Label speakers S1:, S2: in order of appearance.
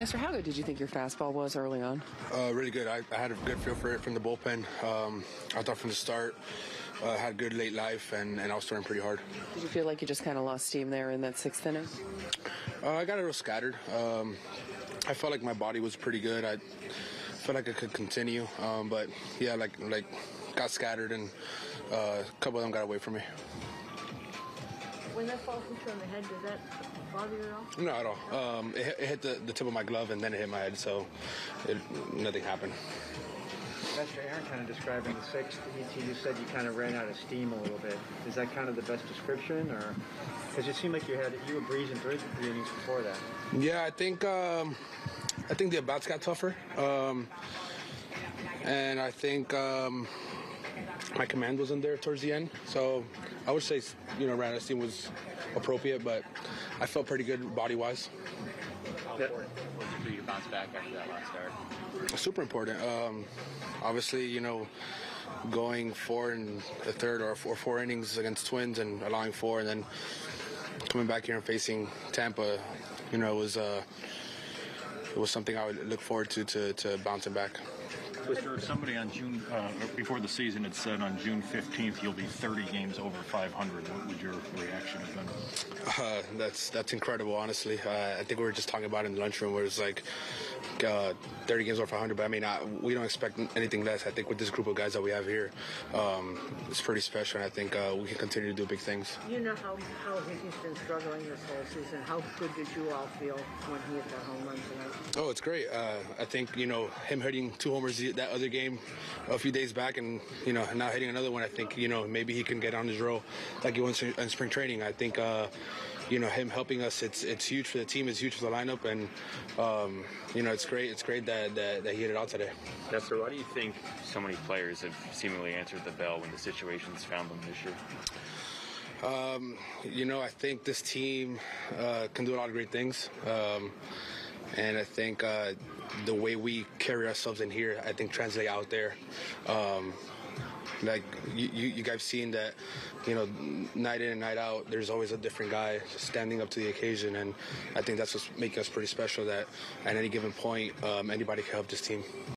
S1: Nestor, how good did you think your fastball was early on?
S2: Uh, really good. I, I, had a good feel for it from the bullpen. Um, I thought from the start, uh, had good late life, and, and I was throwing pretty hard.
S1: Did you feel like you just kind of lost steam there in that sixth inning?
S2: Uh, I got a little scattered. Um, I felt like my body was pretty good. I felt like I could continue, um, but yeah, like like got scattered, and uh, a couple of them got away from me.
S3: When that falls into on the head, does that bother you at all?
S2: No, at all. Um, it, hit- it hit the, the tip of my glove, and then it hit my head, so it, nothing happened.
S4: Mr. Aaron kind of describing the sixth. He, he just said you kind of ran out of steam a little bit. Is that kind of the best description, or because it seemed like you had you were breezing through the innings before that?
S2: Yeah, I think um, I think the at bats got tougher, um, and I think um, my command wasn't there towards the end. So I would say you know team was appropriate, but I felt pretty good body wise.
S5: How important was it for you to bounce back after that last start?
S2: Super important. Um, obviously, you know, going four and a third or four, four innings against Twins and allowing four, and then coming back here and facing Tampa, you know, was uh, it was something I would look forward to to, to bouncing back.
S6: Nestor, somebody on June, uh, before the season had said on June 15th you'll be 30 games over 500. What would your reaction have been?
S2: Uh, that's that's incredible, honestly. Uh, I think we were just talking about it in the lunchroom where it's like uh, 30 games over 500, but I mean, I, we don't expect anything less. I think with this group of guys that we have here, um, it's pretty special, and I think uh, we can continue to do big things.
S3: You know how how he's been struggling this whole season. How good did you all feel when he hit that home run tonight?
S2: Oh, it's great. Uh, I think you know him hitting two homers that other game a few days back, and you know now hitting another one. I think you know maybe he can get on his roll like he wants in spring training. I think uh, you know him helping us. It's it's huge for the team. It's huge for the lineup, and um, you know it's great. It's great that, that that he hit it out today.
S5: Nestor, why do you think so many players have seemingly answered the bell when the situations found them this year?
S2: Um, you know, I think this team uh, can do a lot of great things. Um, and I think uh, the way we carry ourselves in here, I think translate out there. Um, like you, you, guys seen that, you know, night in and night out, there's always a different guy standing up to the occasion, and I think that's what's making us pretty special. That at any given point, um, anybody can help this team.